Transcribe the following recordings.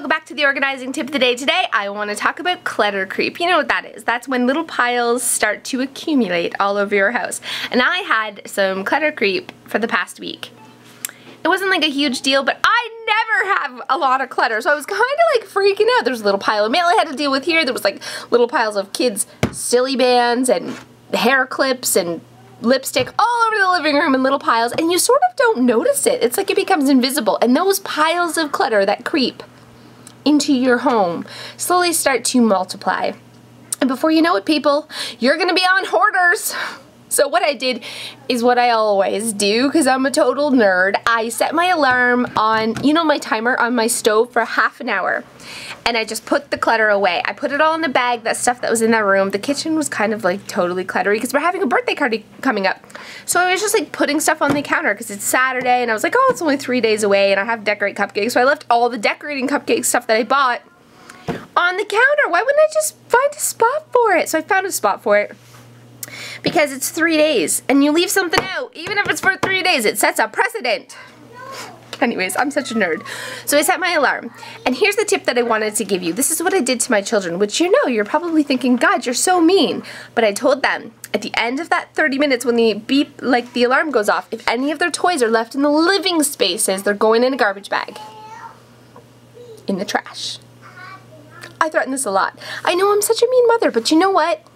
welcome back to the organizing tip of the day. Today I want to talk about clutter creep. You know what that is. That's when little piles start to accumulate all over your house. And I had some clutter creep for the past week. It wasn't like a huge deal, but I never have a lot of clutter, so I was kind of like freaking out. There's a little pile of mail I had to deal with here. There was like little piles of kids' silly bands and hair clips and lipstick all over the living room in little piles and you sort of don't notice it. It's like it becomes invisible and those piles of clutter that creep into your home slowly start to multiply. And before you know it, people, you're gonna be on hoarders. So what I did is what I always do because I'm a total nerd. I set my alarm on, you know my timer on my stove for half an hour and I just put the clutter away. I put it all in a bag, that stuff that was in that room. The kitchen was kind of like totally cluttery because we're having a birthday party coming up. So I was just like putting stuff on the counter because it's Saturday and I was like, oh, it's only three days away and I have decorate cupcakes. So I left all the decorating cupcake stuff that I bought on the counter. Why wouldn't I just find a spot for it? So I found a spot for it because it's three days and you leave something out, even if it's for three days, it sets a precedent. Anyways, I'm such a nerd. So I set my alarm. And here's the tip that I wanted to give you. This is what I did to my children, which you know, you're probably thinking, God, you're so mean. But I told them, at the end of that 30 minutes when the beep, like the alarm goes off, if any of their toys are left in the living spaces, they're going in a garbage bag. In the trash. I threaten this a lot. I know I'm such a mean mother, but you know what?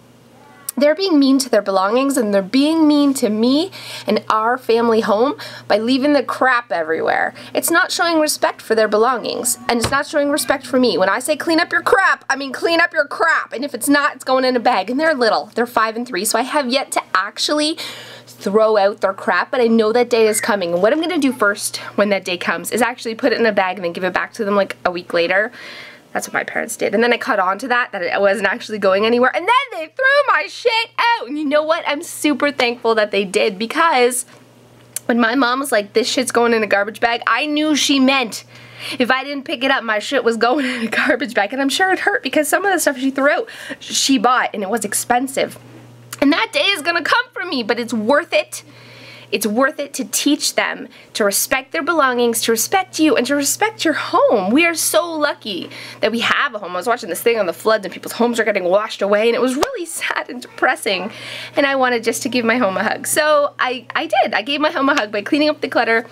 They're being mean to their belongings and they're being mean to me and our family home by leaving the crap everywhere. It's not showing respect for their belongings and it's not showing respect for me. When I say clean up your crap, I mean clean up your crap. And if it's not, it's going in a bag. And they're little. They're five and three. So I have yet to actually throw out their crap, but I know that day is coming. And what I'm to do first when that day comes is actually put it in a bag and then give it back to them like a week later. That's what my parents did. And then I caught on to that, that it wasn't actually going anywhere. And then they threw my shit out. And you know what? I'm super thankful that they did because when my mom was like, this shit's going in a garbage bag, I knew she meant if I didn't pick it up, my shit was going in a garbage bag. And I'm sure it hurt because some of the stuff she threw out, she bought and it was expensive. And that day is gonna come for me, but it's worth it it's worth it to teach them to respect their belongings, to respect you, and to respect your home. We are so lucky that we have a home. I was watching this thing on the floods and people's homes are getting washed away and it was really sad and depressing and I wanted just to give my home a hug. So I, I did. I gave my home a hug by cleaning up the clutter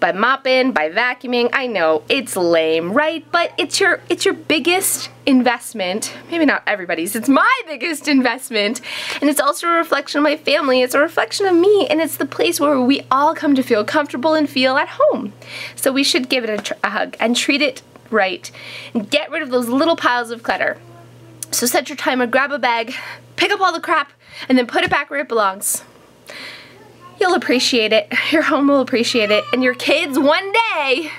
by mopping, by vacuuming. I know it's lame, right? But it's your it's your biggest investment. Maybe not everybody's. It's my biggest investment. And it's also a reflection of my family. It's a reflection of me and it's the place where we all come to feel comfortable and feel at home. So we should give it a, a hug and treat it right and get rid of those little piles of clutter. So set your timer, grab a bag, pick up all the crap, and then put it back where it belongs you'll appreciate it. Your home will appreciate it. And your kids one day,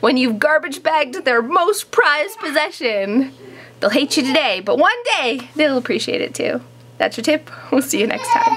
when you've garbage bagged their most prized possession, they'll hate you today, but one day they'll appreciate it too. That's your tip. We'll see you next time.